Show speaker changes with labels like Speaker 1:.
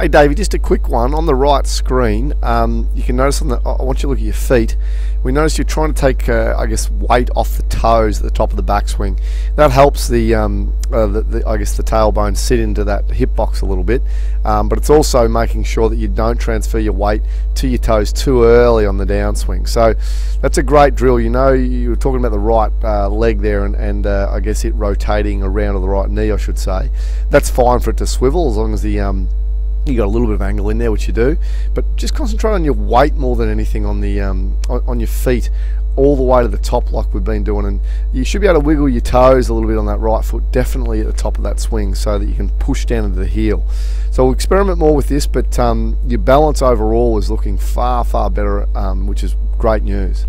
Speaker 1: Hey Davy, just a quick one on the right screen. Um, you can notice on the. I want you to look at your feet. We notice you're trying to take, uh, I guess, weight off the toes at the top of the backswing. That helps the, um, uh, the, the, I guess, the tailbone sit into that hip box a little bit. Um, but it's also making sure that you don't transfer your weight to your toes too early on the downswing. So that's a great drill. You know, you were talking about the right uh, leg there, and, and uh, I guess it rotating around to the right knee, I should say. That's fine for it to swivel as long as the um, you got a little bit of angle in there, which you do, but just concentrate on your weight more than anything on the um, on, your feet, all the way to the top like we've been doing, and you should be able to wiggle your toes a little bit on that right foot, definitely at the top of that swing, so that you can push down into the heel. So we'll experiment more with this, but um, your balance overall is looking far far better, um, which is great news.